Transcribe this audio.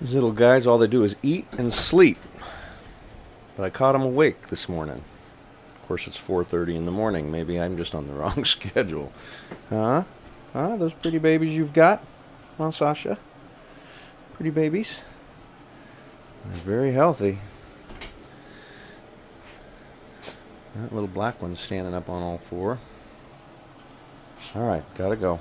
These little guys, all they do is eat and sleep. But I caught them awake this morning. Of course, it's 4:30 in the morning. Maybe I'm just on the wrong schedule. Huh? Huh? Those pretty babies you've got? Huh, Sasha? Pretty babies? They're very healthy. That little black one's standing up on all four. All right, gotta go.